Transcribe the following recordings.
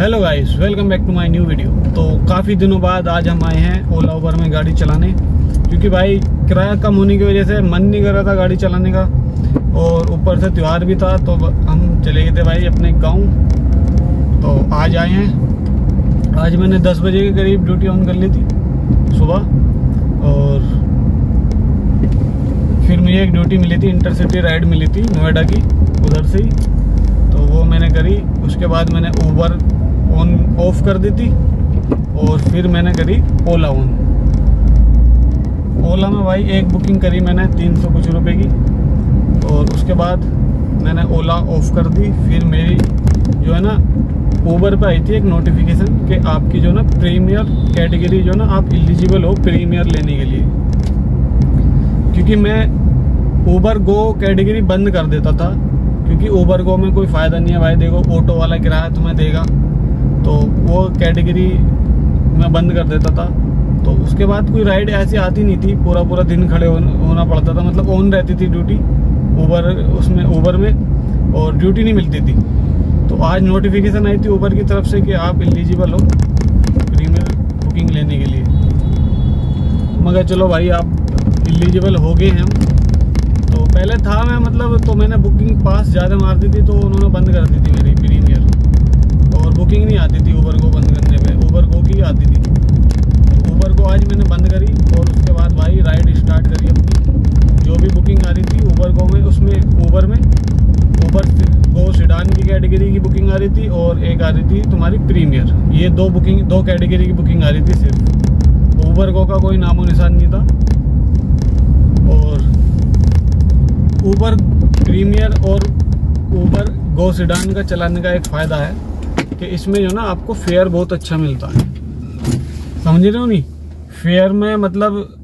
Hello guys welcome back to my new video तो काफ़ी दिनों बाद आज हम आए हैं ओला ओबर में गाड़ी चलाने। क्योंकि भाई, किराया कम होने की वजह से मन नहीं कर रहा था गाड़ी चलाने का। और ऊपर से त्यौहार भी था तो हम चले गए थे भाई अपने गाँव। तो आज आए हैं। आज मैंने 10 बजे के करीब ड्यूटी ऑन कर ली थी, सुबह। और फिर मुझे एक ड्यूटी मिली थी इंटरसिटी राइड मिली थी नोएडा की, उधर से ही। तो वो मैंने करी, उसके बाद मैंने ऊबर ऑन ऑफ़ कर दी थी और फिर मैंने करी ओला ऑन ओला में भाई एक बुकिंग करी मैंने तीन सौ कुछ रुपए की और उसके बाद मैंने ओला ऑफ़ कर दी। फिर मेरी जो है ना ऊबर पे आई थी एक नोटिफिकेशन कि आपकी जो ना प्रीमियर कैटेगरी जो ना, आप एलिजिबल हो प्रीमियर लेने के लिए। क्योंकि मैं ऊबर गो कैटेगरी बंद कर देता था, क्योंकि ऊबर गो में कोई फ़ायदा नहीं है भाई। देखो ऑटो वाला किराया तुम्हें देगा। तो वो कैटेगरी मैं बंद कर देता था। तो उसके बाद कोई राइड ऐसी आती नहीं थी पूरा पूरा दिन खड़े होना पड़ता था। मतलब ऑन रहती थी ड्यूटी ऊबर उसमें ऊबर में, और ड्यूटी नहीं मिलती थी। तो आज नोटिफिकेशन आई थी ऊबर की तरफ़ से कि आप एलिजिबल हो प्रीमियर बुकिंग लेने के लिए। मगर चलो भाई, आप एलिजिबल हो गए हैं। हम तो पहले था मैं मतलब तो मैंने बुकिंग पास ज़्यादा मार दी थी तो उन्होंने बंद कर दी थी मेरी। और बुकिंग नहीं आती थी ऊबर को बंद करने पे ऊबर को की आती थी। ऊबर को आज मैंने बंद करी और उसके बाद भाई राइड स्टार्ट करी अपनी। जो भी बुकिंग आ रही थी ऊबर को में, उसमें ऊबर में। ऊबर गो सिडान की कैटेगरी की बुकिंग आ रही थी और एक आ रही थी तुम्हारी प्रीमियर ये दो बुकिंग दो कैटेगरी की बुकिंग आ रही थी सिर्फ़। ऊबर गो का कोई नामो निशान नहीं था। और ऊबर प्रीमियर और ऊबर गो सिडान का चलाने का एक फ़ायदा है। कि इसमें जो ना आपको फेयर बहुत अच्छा मिलता है। समझ रहे हो नहीं? फेयर में मतलब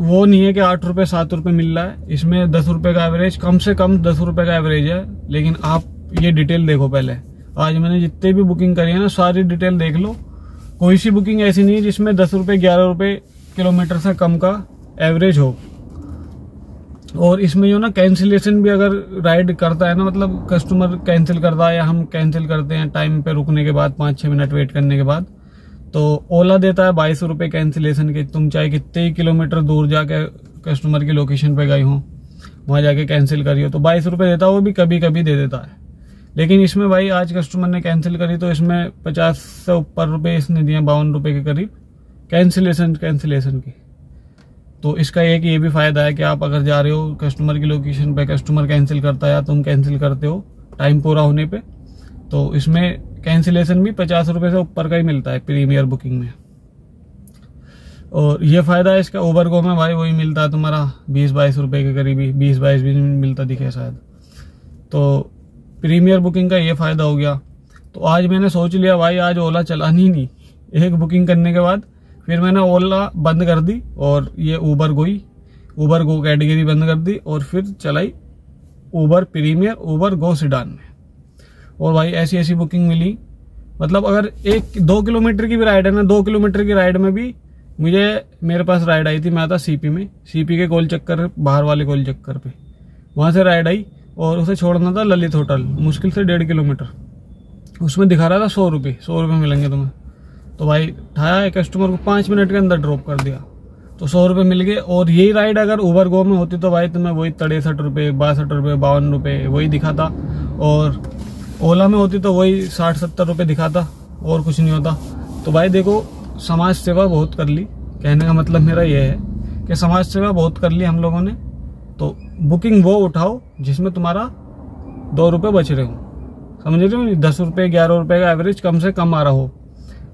वो नहीं है कि आठ रुपये सात रुपये मिल रहा है। इसमें दस रुपये का एवरेज कम से कम दस रुपये का एवरेज है। लेकिन आप ये डिटेल देखो पहले। आज मैंने जितने भी बुकिंग करी है ना, सारी डिटेल देख लो। कोई सी बुकिंग ऐसी नहीं है जिसमें दस रुपये ग्यारह रुपये किलोमीटर से कम का एवरेज हो। और इसमें जो ना कैंसिलेशन भी अगर राइड करता है ना मतलब कस्टमर कैंसिल करता है या हम कैंसिल करते हैं टाइम पे रुकने के बाद, पाँच छः मिनट वेट करने के बाद तो ओला देता है बाईस रुपये कैंसिलेशन के। तुम चाहे कितने ही किलोमीटर दूर जाके कस्टमर की लोकेशन पे गई हो, वहाँ जाके कैंसिल करी हो तो बाईस रुपये देता है, वो भी कभी कभी दे देता है। लेकिन इसमें भाई, आज कस्टमर ने कैंसिल करी तो इसमें पचास से ऊपर रुपये इसने दिए बावन रुपये के करीब। कैंसिलेशन कैंसिलेशन की। तो इसका एक ये भी फ़ायदा है कि आप अगर जा रहे हो कस्टमर की लोकेशन पे कस्टमर कैंसिल करता है या तुम कैंसिल करते हो टाइम पूरा होने पे तो इसमें कैंसिलेशन भी पचास रुपये से ऊपर का ही मिलता है प्रीमियर बुकिंग में। और ये फ़ायदा है इसका ओवर गो में, भाई वही मिलता है तुम्हारा बीस बाईस रुपये के करीब ही बीस बाईस भी मिलता दिखे शायद। तो प्रीमियर बुकिंग का ये फ़ायदा हो गया। तो आज मैंने सोच लिया, भाई आज ओला चलानी नहीं। एक बुकिंग करने के बाद फिर मैंने ओला बंद कर दी और ये ऊबर गोई। ऊबर गो कैटेगरी बंद कर दी और फिर चलाई Uber premier Uber go sedan में। और भाई ऐसी ऐसी बुकिंग मिली। मतलब अगर एक दो किलोमीटर की भी राइड है ना, दो किलोमीटर की राइड में भी मुझे, मेरे पास राइड आई थी, मैं था सीपी में। सीपी के गोल चक्कर, बाहर वाले गोल चक्कर पे। वहाँ से राइड आई और उसे छोड़ना था ललित होटल, मुश्किल से डेढ़ किलोमीटर। उसमें दिखा रहा था सौ रुपये सौ रुपये मिलेंगे तुम्हें। तो भाई उठाया कस्टमर को पाँच मिनट के अंदर ड्रॉप कर दिया। तो सौ रुपये मिल गए और यही राइड अगर ऊबर गो में होती तो भाई तुम्हें वही तिरसठ रुपये, बासठ रुपये, बावन रुपये वही दिखाता। और ओला में होती तो वही साठ, सत्तर रुपये दिखाता और कुछ नहीं होता। तो भाई देखो, समाज सेवा बहुत कर ली। कहने का मतलब मेरा यह है कि समाज सेवा बहुत कर ली हम लोगों ने। तो बुकिंग वो उठाओ जिसमें तुम्हारा दो रुपये बच रहे हो। समझ रहे हो? दस रुपये, ग्यारह रुपये का एवरेज कम से कम आ रहा हो।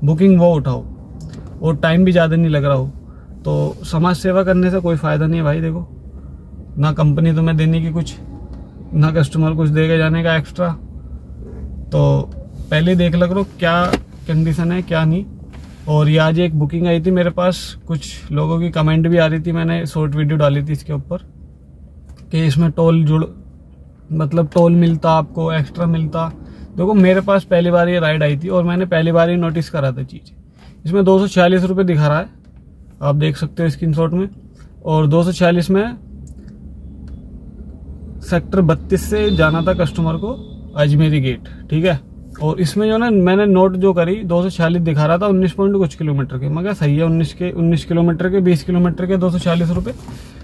बुकिंग वो उठाओ। और टाइम भी ज़्यादा नहीं लग रहा हो। तो समाज सेवा करने से कोई फ़ायदा नहीं है भाई, देखो। ना कंपनी तुम्हें देने की कुछ, ना कस्टमर कुछ देगा जाने का एक्स्ट्रा। तो पहले देख लग लो क्या कंडीशन है, क्या नहीं। और ये आज एक बुकिंग आई थी मेरे पास। कुछ लोगों की कमेंट भी आ रही थी, मैंने शॉर्ट वीडियो डाली थी इसके ऊपर। कि इसमें टोल जुड़ मतलब टोल मिलता आपको एक्स्ट्रा मिलता। देखो, मेरे पास पहली बार ये राइड आई थी और मैंने पहली बार ही नोटिस करा था चीज़। इसमें दो सौ दिखा रहा है। आप देख सकते हो स्क्रीन में। और दो सौ छियालीस में सेक्टर बत्तीस से जाना था कस्टमर को अजमेरी गेट ठीक है? और इसमें जो ना, मैंने नोट जो करी, दो सौ छियालीस दिखा रहा था उन्नीस पॉइंट कुछ किलोमीटर के। मगर सही है, उन्नीस के, उन्नीस किलोमीटर के, बीस किलोमीटर के दो सौ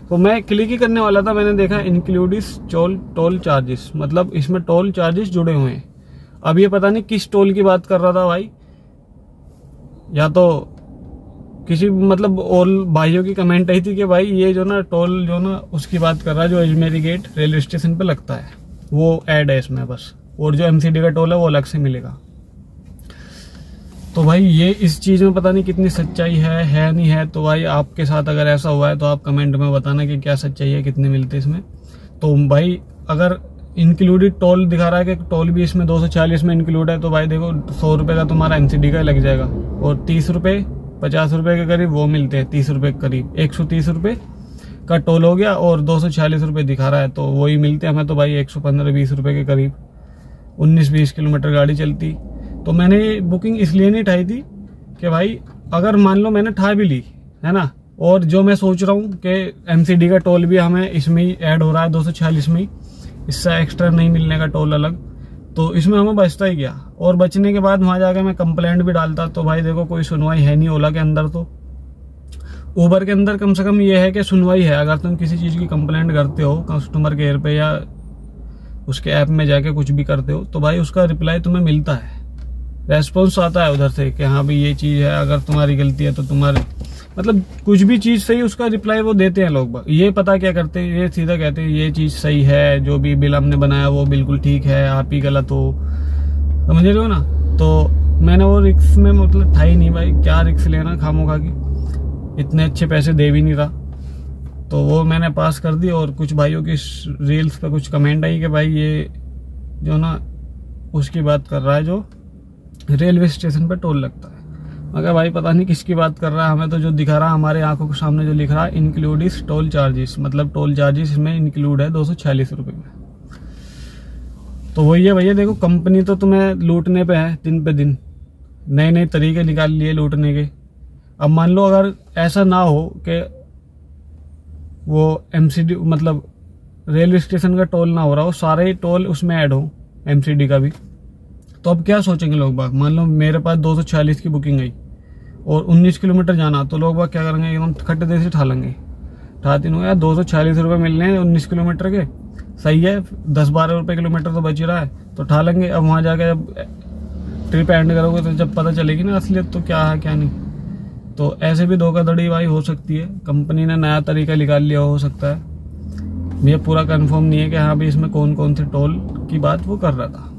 तो मैं क्लिक ही करने वाला था, मैंने देखा इंक्लूडिस टोल टोल चार्जेस मतलब इसमें टोल चार्जेस जुड़े हुए हैं। अब ये पता नहीं किस टोल की बात कर रहा था भाई। या तो किसी मतलब और भाइयों की कमेंट आई थी कि भाई ये जो ना टोल जो ना उसकी बात कर रहा है, जो अजमेरी गेट रेलवे स्टेशन पे लगता है। वो ऐड है इसमें बस। और जो एमसीडी का टोल है, वो अलग से मिलेगा। तो भाई ये इस चीज़ में पता नहीं कितनी सच्चाई है है नहीं है। तो भाई आपके साथ अगर ऐसा हुआ है तो आप कमेंट में बताना कि क्या सच्चाई है, कितने मिलते इसमें। तो भाई अगर इंक्लूडेड टोल दिखा रहा है कि टोल भी इसमें दो सौ चालीस में इंक्लूड है तो भाई देखो, सौ रुपये का तुम्हारा एमसीडी का लग जाएगा। और तीस रुपये पचास रुपये के करीब वो मिलते हैं, तीस रुपये के करीब। एक सौ तीस रुपये का टोल हो गया और दो सौ छियालीस रुपये दिखा रहा है तो वही मिलते हैं हमें तो भाई एक सौ पंद्रह, बीस रुपये के करीब। उन्नीस, बीस किलोमीटर गाड़ी चलती। तो मैंने बुकिंग इसलिए नहीं ठाई थी कि भाई, अगर मान लो मैंने ठा भी ली, है ना? और जो मैं सोच रहा हूँ कि एमसीडी का टोल भी हमें इसमें ही ऐड हो रहा है, दो में ही इससे एक्स्ट्रा नहीं मिलने का टोल अलग। तो इसमें हमें बचता ही गया और बचने के बाद वहाँ जाकर मैं कंप्लेंट भी डालता तो भाई देखो कोई सुनवाई है नहीं ओला के अंदर तो। ऊबर के अंदर कम से कम ये है कि सुनवाई है। अगर तुम किसी चीज़ की कंप्लेंट करते हो कस्टमर केयर पे या उसके ऐप में जाके कुछ भी करते हो तो भाई उसका रिप्लाई तुम्हें मिलता है। रेस्पॉन्स आता है उधर से कि हाँ भाई ये चीज़ है, अगर तुम्हारी गलती है तो तुम्हारे मतलब कुछ भी चीज़ सही, उसका रिप्लाई वो देते हैं लोग। ये पता क्या करते हैं? ये सीधा कहते हैं, ये चीज़ सही है, जो भी बिल हमने बनाया वो बिल्कुल ठीक है, आप ही गलत हो। समझ रहे हो ना? तो मैंने वो रिक्स में मतलब था ही नहीं भाई, क्या रिक्स लेना खामो खा की? इतने अच्छे पैसे दे भी नहीं रहा। तो वो मैंने पास कर दी और कुछ भाइयों की रील्स पर कुछ कमेंट आई कि भाई ये जो ना, उसकी बात कर रहा है जो रेलवे स्टेशन पर टोल लगता है। मगर भाई पता नहीं किसकी बात कर रहा है, हमें तो जो दिखा रहा है, हमारे आँखों के सामने जो लिख रहा है इंक्लूड इस टोल चार्जेस मतलब टोल चार्जेस इसमें इंक्लूड है दो सौ छियालीस रुपये में। तो वही है भैया, देखो कंपनी तो तुम्हें लूटने पे है दिन पे दिन। नए नए तरीके निकाल लिए लूटने के। अब मान लो अगर ऐसा ना हो कि वो एमसीडी मतलब रेलवे स्टेशन का टोल ना हो रहा हो, सारे टोल उसमें ऐड हो एमसीडी का भी तो अब क्या सोचेंगे लोग बाग? मान लो मेरे पास दो की बुकिंग आई। और 19 किलोमीटर जाना तो लोग बाग क्या करेंगे, एकदम खट्टे देर से ठा लेंगे। ठा तीन हो गया, दो सौ छियालीस रुपये मिलने हैं उन्नीस किलोमीटर के। सही है, दस बारह रुपये किलोमीटर तो बच रहा है तो ठा लेंगे। अब वहाँ जाके जब ट्रिप एंड करोगे तो जब पता चलेगी ना असलियत तो क्या है, क्या नहीं। तो ऐसे भी धोखाधड़ी भाई हो सकती है। कंपनी ने नया तरीका निकाल लिया, हो सकता है। ये पूरा कंफर्म नहीं है कि हाँ भाई इसमें कौन कौन से टोल की बात वो कर रहा था।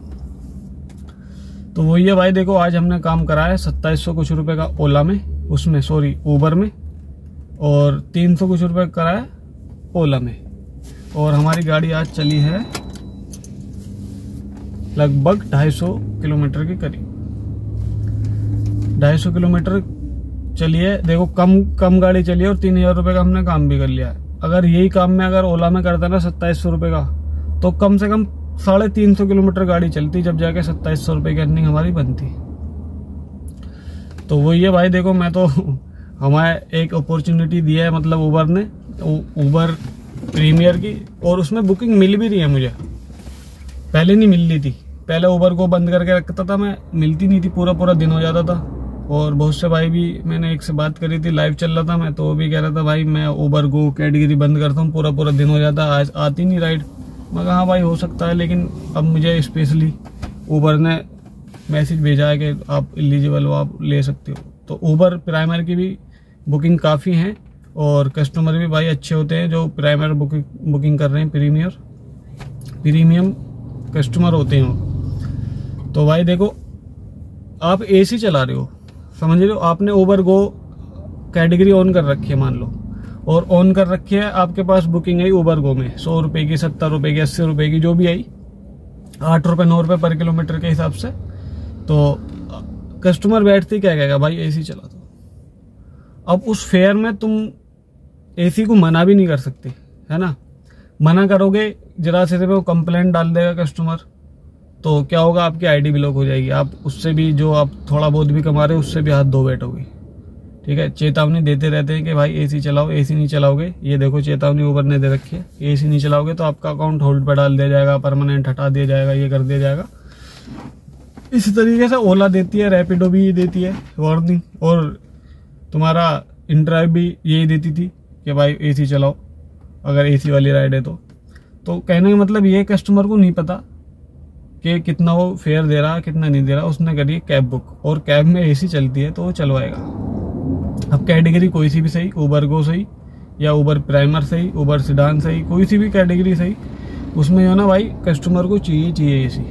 तो वही है भाई देखो, आज हमने काम करा है सत्ताईस सौ कुछ रुपए का ओला में, उसमें सॉरी ऊबर में, और तीन सौ कुछ रुपए करा है ओला में। और हमारी गाड़ी आज चली है लगभग 250 किलोमीटर के करीब। 250 किलोमीटर चली है। देखो, कम कम गाड़ी चली है और तीन हज़ार रुपये का हमने काम भी कर लिया है। अगर यही काम में अगर ओला में करता ना सत्ताईस सौ रुपये का तो कम से कम साढ़े तीन सौ किलोमीटर गाड़ी चलती, जब जाके सत्ताईस सौ रुपये की अर्निंग हमारी बनती। तो वही है भाई, देखो, मैं तो हमारे एक अपॉर्चुनिटी दिया है मतलब ऊबर ने ऊबर प्रीमियर की, और उसमें बुकिंग मिल भी रही है मुझे। पहले नहीं मिल रही थी। पहले ऊबर को बंद करके रखता था मैं, मिलती नहीं थी पूरा पूरा दिन हो जाता था। और बहुत से भाई भी, मैंने एक से बात करी थी लाइव चल रहा था मैं तो वो भी कह रहा था, भाई, मैं ऊबर को कैटेगरी बंद करता हूँ पूरा पूरा दिन हो जाता, आज आती नहीं राइड मगर हाँ भाई, हो सकता है, लेकिन अब मुझे स्पेशली ऊबर ने मैसेज भेजा है कि आप एलिजिबल हो, आप ले सकते हो. तो ऊबर प्राइमर की भी बुकिंग काफ़ी हैं और कस्टमर भी भाई अच्छे होते हैं जो प्राइमर बुकिंग बुकिंग कर रहे हैं प्रीमियर प्रीमियम कस्टमर होते हैं तो भाई देखो, आप एसी चला रहे हो, समझ रहे हो? आपने ओवर गो कैटेगरी ऑन कर रखी है, मान लो। और ऑन कर रखी है, आपके पास बुकिंग आई उबर गो में। सौ रुपए की, सत्तर रुपए की, अस्सी रुपए की, जो भी आई। आठ रुपए, नौ रुपए पर किलोमीटर के हिसाब से। तो कस्टमर बैठते क्या कहेगा, भाई एसी चला दो। अब उस फेयर में तुम एसी को मना भी नहीं कर सकते, है ना? मना करोगे, जरा से वो कंप्लेंट डाल देगा कस्टमर तो क्या होगा, आपकी आईडी ब्लॉक हो जाएगी। आप उससे भी, जो आप थोड़ा बहुत भी कमा रहे हो, उससे भी हाथ धो बैठोगे। ठीक है? चेतावनी देते रहते हैं कि भाई एसी चलाओ एसी नहीं चलाओगे। ये देखो, चेतावनी ऊपर ने दे रखी है। एसी नहीं चलाओगे तो आपका अकाउंट होल्ड पर डाल दिया जाएगा परमानेंट हटा दिया जाएगा, ये कर दिया जाएगा। इसी तरीके से ओला देती है रैपिडो भी ये देती है वार्निंग और तुम्हारा इंड्राइव भी यही देती थी कि भाई एसी चलाओ, अगर एसी वाली राइड है तो। तो कहने का मतलब ये कस्टमर को नहीं पता कि कितना वो फेयर दे रहा, कितना नहीं दे रहा। उसने करी कैब बुक और कैब में एसी चलती है तो वो चलवाएगा। अब कैटेगरी कोई सी भी सही ऊबर गो सही, या ऊबर प्राइमर सही ऊबर सिडान सही, कोई सी भी कैटेगरी सही, उसमें जो ना भाई कस्टमर को चाहिए चाहिए एसी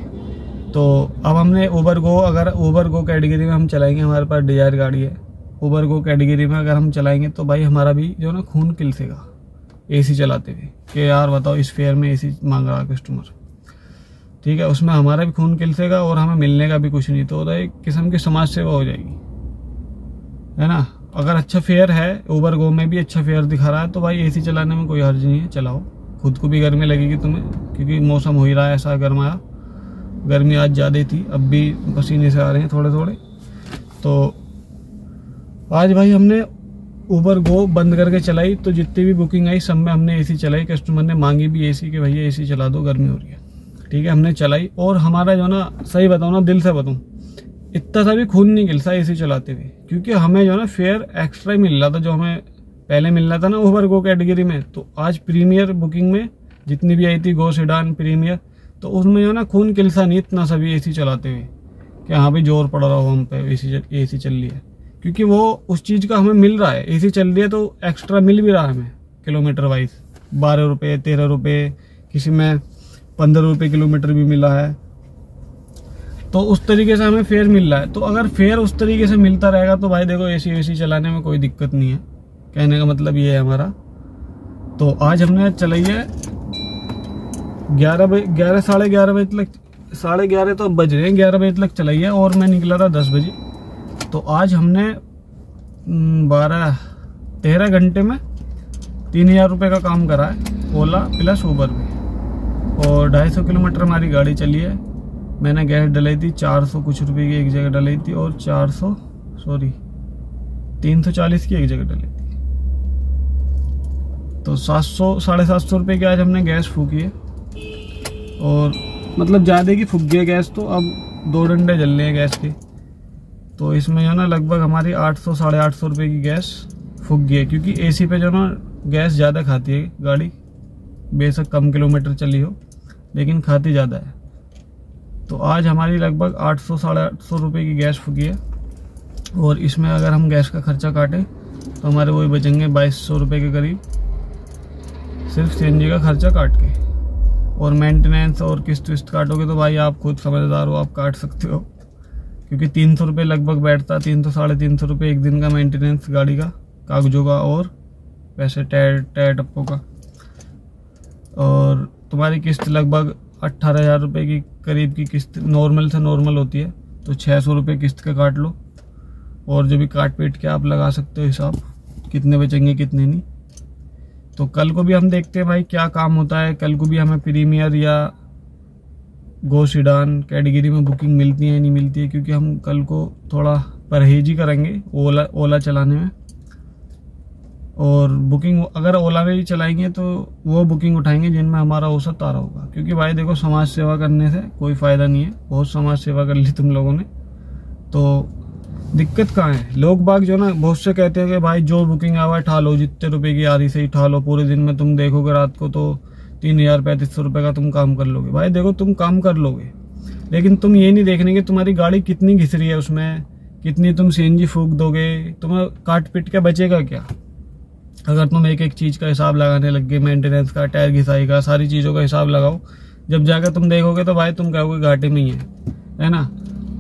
तो अब हमने ऊबर गो अगर ऊबर गो कैटेगरी में हम चलाएँगे, हमारे पास डिज़ायर गाड़ी है ऊबर गो कैटेगरी में अगर हम चलाएँगे तो भाई हमारा भी जो ना खून किलसेगा एसी चलाते हुए। कि यार बताओ, इस फेयर में एसी मांग रहा कस्टमर ठीक है, उसमें हमारा भी खून किलसेगा और हमें मिलने का भी कुछ नहीं तो एक किस्म की समाज सेवा हो जाएगी। है ना? अगर अच्छा फेयर है ऊबर गो में भी अच्छा फेयर दिखा रहा है तो भाई एसी चलाने में कोई हर्ज नहीं है, चलाओ। खुद को भी गर्मी लगेगी तुम्हें, क्योंकि मौसम हो ही रहा है ऐसा गर्माया गर्मी आज ज़्यादा थी, अब भी पसीने से आ रहे हैं थोड़े थोड़े तो आज भाई हमने ऊबर गो बंद करके चलाई तो जितनी भी बुकिंग आई, सब में हमने एसी चलाई। कस्टमर ने मांगी भी एसी कि भैया एसी चला दो, गर्मी हो रही है। ठीक है, हमने चलाई। और हमारा जो ना, सही बताऊँ ना, दिल से बताऊँ इतना सा भी खून नहीं गिलता एसी चलाते हुए। क्योंकि हमें जो है ना फेयर एक्स्ट्रा ही मिल रहा था, जो हमें पहले मिल रहा था ना ऊबर गो कैटेगरी में। तो आज प्रीमियर बुकिंग में जितनी भी आई थी, गो सिडान, प्रीमियर तो उसमें जो है ना खून किलसा नहीं, इतना सभी एसी चलाते हुए कि हाँ भाई ज़ोर पड़ रहा हो हम पे एसी एसी चल रही है। क्योंकि वो उस चीज़ का हमें मिल रहा है एसी चल रही है तो एक्स्ट्रा मिल भी रहा है हमें, किलोमीटर वाइज। बारह रुपये तेरह रुपये किसी में पंद्रह रुपये किलोमीटर भी मिला है। तो उस तरीके से हमें फेयर मिल रहा है। तो अगर फेयर उस तरीके से मिलता रहेगा तो भाई देखो एसी वेसी चलाने में कोई दिक्कत नहीं है। कहने का मतलब ये है हमारा। तो आज हमने चलाई है ग्यारह बजे, ग्यारह, साढ़े ग्यारह बजे तक, साढ़े ग्यारह तो बज रहे हैं, ग्यारह बजे तक चलाई है और मैं निकला था दस बजे। तो आज हमने बारह, तेरह घंटे में तीन हज़ार रुपये का काम करा है, ओला प्लस ऊबर में। और ढाई सौ किलोमीटर हमारी गाड़ी चली है। मैंने गैस डलाई थी चार सौ कुछ रुपए की एक जगह डलाई थी और चार सौ, सॉरी, तीन सौ चालीस की एक जगह डलाई थी। तो सात सौ, साढ़े सात सौ रुपये की आज हमने गैस फूकी है। और मतलब ज़्यादा की फूक गई गैस तो अब दो डंडे जल रहे हैं गैस के। तो इसमें जो ना लगभग हमारी आठ सौ, साढ़े आठ सौ रुपये की गैस फूक गई है, क्योंकि एसी पे जो ना गैस ज़्यादा खाती है गाड़ी। बेशक कम किलोमीटर चली हो, लेकिन खाती ज़्यादा है। तो आज हमारी लगभग आठ सौ, साढ़े आठ सौ रुपये की गैस फूकी है। और इसमें अगर हम गैस का खर्चा काटें तो हमारे वही बचेंगे बाईस सौ रुपये के करीब। सिर्फ़ सी का खर्चा काट के। और मेंटेनेंस और किस्त विस्त काटोगे तो भाई आप खुद समझदार हो, आप काट सकते हो। क्योंकि तीन सौ रुपये लगभग बैठता तीन सौ, साढ़े तीन सौ रुपये एक दिन का मेंटेनेंस गाड़ी का, कागजों का और वैसे टायर टायर टप्पों का। और तुम्हारी किस्त लगभग अट्ठारह हज़ार रुपये की करीब की किस्त नॉर्मल से नॉर्मल होती है। तो छः सौ रुपये किस्त का काट लो। और जो भी काट पीट के आप लगा सकते हो हिसाब, कितने बचेंगे, कितने नहीं। तो कल को भी हम देखते हैं भाई क्या काम होता है। कल को भी हमें प्रीमियर या गो सीडान कैटेगरी में बुकिंग मिलती है नहीं मिलती है, क्योंकि हम कल को थोड़ा परहेज ही करेंगे ओला ओला चलाने में। और बुकिंग अगर ओला में भी चलाएँगे तो वो बुकिंग उठाएँगे जिनमें हमारा औसत आ रहा होगा। क्योंकि भाई देखो, समाज सेवा करने से कोई फ़ायदा नहीं है। बहुत समाज सेवा कर ली तुम लोगों ने। तो दिक्कत कहाँ है? लोग बाग जो ना, बहुत से कहते हैं कि भाई जो बुकिंग आवा ठा लो, जितने रुपए की आ रही सही ठा लो। पूरे दिन में तुम देखोगे रात को तो तीन हज़ार, पैंतीस सौ रुपये का तुम काम कर लोगे। भाई देखो, तुम काम कर लोगे। लेकिन तुम ये नहीं देखने कि तुम्हारी गाड़ी कितनी घिस रही है उसमें, कितनी तुम सी फूक दोगे। तुम्हें काट पिट के बचेगा क्या? अगर तुम एक एक चीज़ का हिसाब लगाने लग गए मेंटेनेंस का, टायर घिसाई का, सारी चीज़ों का हिसाब लगाओ, जब जाकर तुम देखोगे तो भाई तुम कहोगे घाटे में ही है है ना?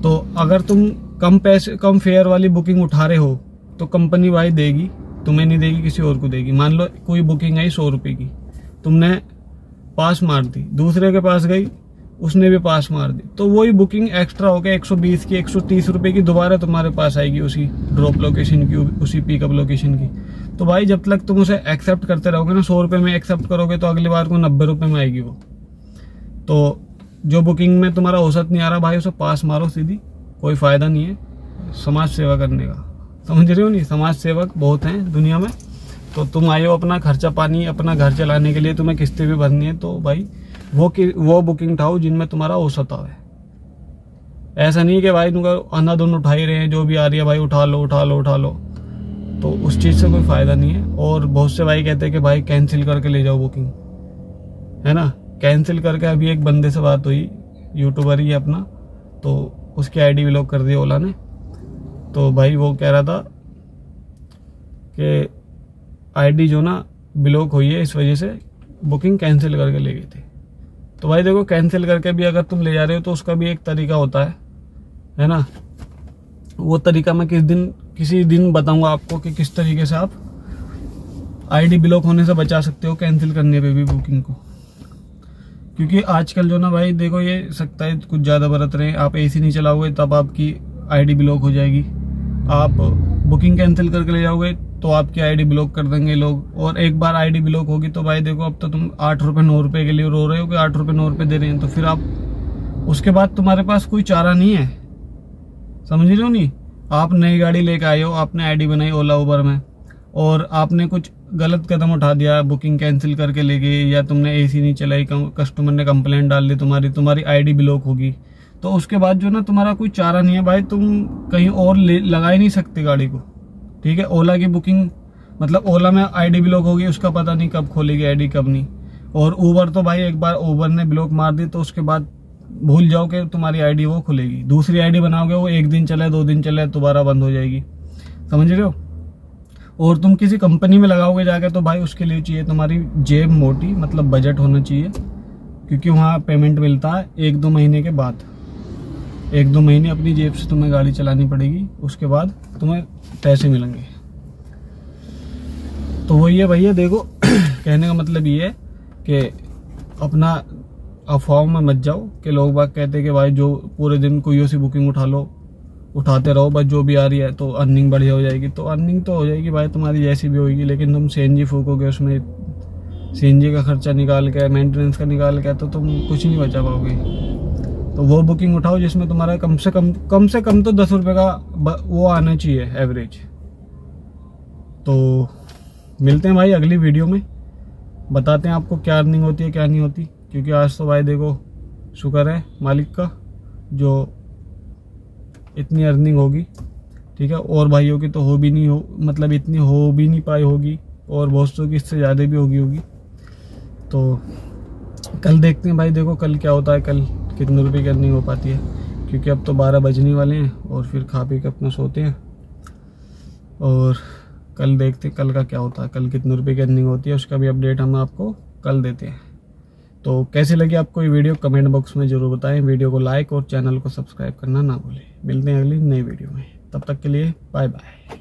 तो अगर तुम कम पैसे, कम फेयर वाली बुकिंग उठा रहे हो तो कंपनी भाई देगी, तुम्हें नहीं देगी, किसी और को देगी। मान लो कोई बुकिंग आई सौ रुपए की, तुमने पास मार दी, दूसरे के पास गई, उसने भी पास मार दी तो वही बुकिंग एक्स्ट्रा हो गया 120 की 130 रुपए की दोबारा तुम्हारे पास आएगी उसी ड्रॉप लोकेशन की, उसी पिकअप लोकेशन की। तो भाई जब तक तुम उसे एक्सेप्ट करते रहोगे ना, सौ रुपये में एक्सेप्ट करोगे तो अगली बार को नब्बे रुपये में आएगी वो। तो जो बुकिंग में तुम्हारा औसत नहीं आ रहा, भाई उसे पास मारो सीधी, कोई फ़ायदा नहीं है समाज सेवा करने का। समझ रहे हो नहीं? समाज सेवक बहुत हैं दुनिया में। तो तुम आए हो अपना खर्चा पानी, अपना घर चलाने के लिए तुम्हें किस्तें भी भरनी है तो भाई वो वो बुकिंग उठाओ जिनमें तुम्हारा औसत आवे। ऐसा नहीं कि भाई तुम अंधाधुन उठा ही रहे हैं, जो भी आ रही है भाई उठा लो उठा लो उठा लो। तो उस चीज़ से कोई फ़ायदा नहीं है। और बहुत से भाई कहते हैं कि भाई कैंसिल करके ले जाओ बुकिंग है ना? कैंसिल करके अभी एक बंदे से बात हुई यूट्यूबर ही अपना। तो उसकी आईडी ब्लॉक कर दी ओला ने। तो भाई वो कह रहा था कि आईडी जो ना ब्लॉक हुई है, इस वजह से बुकिंग कैंसिल करके ले गई थी। तो भाई देखो कैंसिल करके भी अगर तुम ले जा रहे हो तो उसका भी एक तरीका होता है। है ना? वो तरीका मैं किस दिन किसी दिन बताऊँगा आपको कि किस तरीके से आप आईडी ब्लॉक होने से बचा सकते हो कैंसिल करने पे भी बुकिंग को। क्योंकि आजकल जो ना भाई, देखो ये सकता है, कुछ ज़्यादा बरत रहे हैं आप एसी नहीं चलाओगे, तब आपकी आईडी ब्लॉक हो जाएगी। आप बुकिंग कैंसिल करके ले जाओगे तो आपकी आईडी ब्लॉक कर देंगे लोग। और एक बार आईडी ब्लॉक होगी तो भाई देखो, अब तो तुम आठ रुपये नौ रुपए के लिए रो रहे हो कि आठ रुपये नौ रुपए दे रहे हैं तो फिर आप, उसके बाद तुम्हारे पास कोई चारा नहीं है। समझ रहे हो नहीं? आप नई गाड़ी लेके आए हो, आपने आईडी बनाई ओला उबर में, और आपने कुछ गलत कदम उठा दिया बुकिंग कैंसिल करके ले गए या तुमने एसी नहीं चलाई कस्टमर ने कंप्लेंट डाल दी तुम्हारी तुम्हारी आईडी ब्लॉक होगी। तो उसके बाद जो ना, तुम्हारा कोई चारा नहीं है, भाई, तुम कहीं और लगा ही नहीं सकते गाड़ी को, ठीक है? ओला की बुकिंग मतलब ओला में आईडी ब्लॉक होगी, उसका पता नहीं कब खोलेगी आईडी कब नहीं। और ऊबर तो भाई, एक बार ऊबर ने ब्लॉक मार दी तो उसके बाद भूल जाओ कि तुम्हारी आईडी वो खुलेगी। दूसरी आईडी बनाओगे, वो एक दिन चले, दो दिन चले, दोबारा बंद हो जाएगी। समझ रहे हो? और तुम किसी कंपनी में लगाओगे जाके तो भाई उसके लिए चाहिए तुम्हारी जेब मोटी मतलब बजट होना चाहिए, क्योंकि वहाँ पेमेंट मिलता है एक दो महीने के बाद। एक दो महीने अपनी जेब से तुम्हें गाड़ी चलानी पड़ेगी, उसके बाद तुम्हें पैसे मिलेंगे। तो वही है भैया, देखो, कहने का मतलब ये है कि अपना अफवाह में मत जाओ, कि लोग बाग कहते हैं कि भाई जो पूरे दिन कोई सी बुकिंग उठा लो, उठाते रहो, बस जो भी आ रही है तो अर्निंग बढ़िया हो जाएगी। तो अर्निंग तो हो जाएगी भाई, तुम्हारी जैसी भी होगी, लेकिन तुम सी एन जी फूकोगे उसमें सी एन जी का खर्चा निकाल के मेंटेनेंस का निकाल के तो तुम कुछ नहीं बचा पाओगे। तो वो बुकिंग उठाओ जिसमें तुम्हारा कम से कम कम से कम तो दस रुपये का वो आना चाहिए एवरेज तो मिलते हैं भाई अगली वीडियो में, बताते हैं आपको क्या अर्निंग होती है, क्या नहीं होती। क्योंकि आज तो भाई देखो, शुक्र है मालिक का, जो इतनी अर्निंग होगी, ठीक है? और भाइयों की तो हो भी नहीं हो मतलब इतनी हो भी नहीं पाई होगी, और बहुत की इससे ज़्यादा भी होगी होगी। तो कल देखते हैं भाई, देखो कल क्या होता है, कल कितने रुपए की अर्निंग हो पाती है, क्योंकि अब तो बारह बजने वाले हैं, और फिर खा पी के अपना सोते हैं। और कल देखते कल का क्या होता है, कल कितने रुपए की अर्निंग होती है, उसका भी अपडेट हम आपको कल देते हैं। तो कैसे लगी आपको ये वीडियो? कमेंट बॉक्स में ज़रूर बताएँ। वीडियो को लाइक और चैनल को सब्सक्राइब करना ना भूलें। मिलते हैं अगली नई वीडियो में। तब तक के लिए बाय बाय